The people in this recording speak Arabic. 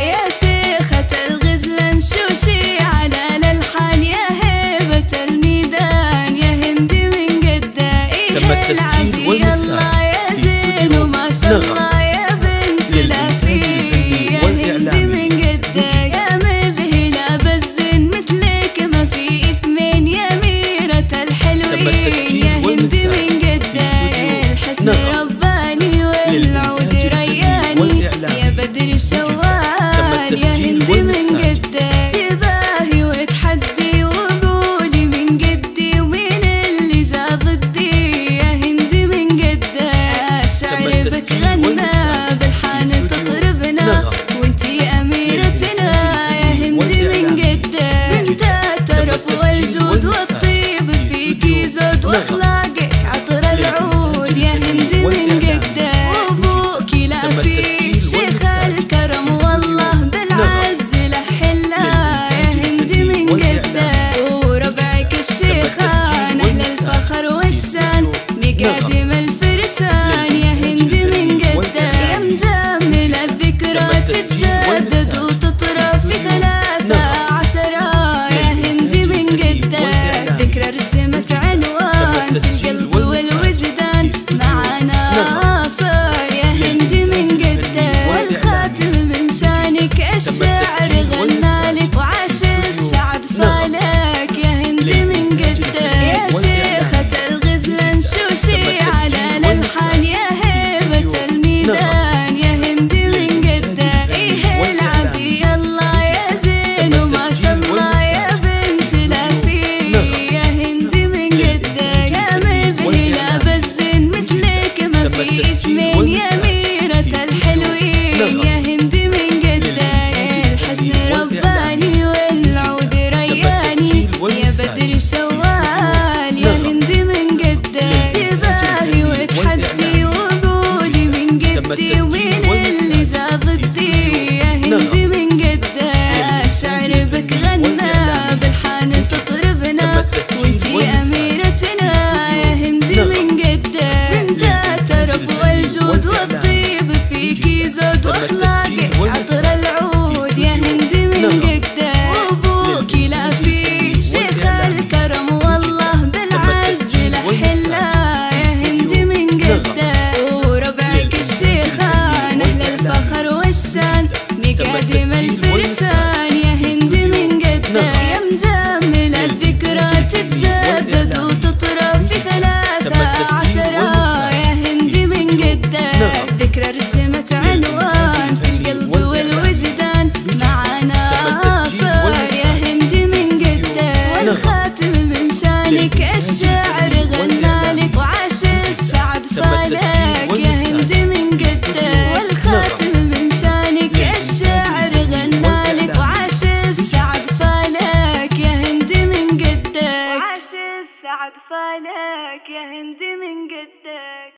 يا شيخة الغزلان شوشي على يا هيبة الميدان يا هندي من جدة يا يا زين وما شاء الله. be. بدري شوال يا من تباهي وتحدي وقولي من جدي وين اللي جاب الدين نايم يا من جدة يا مجمل الذكرى تتجدد في ثلاثة عشرة يا من جدة الذكرى رسمت عنوان في القلب والوجدان. معانا يا من جدة والخاتم من شانك الشام بعد يا هندي من جدك.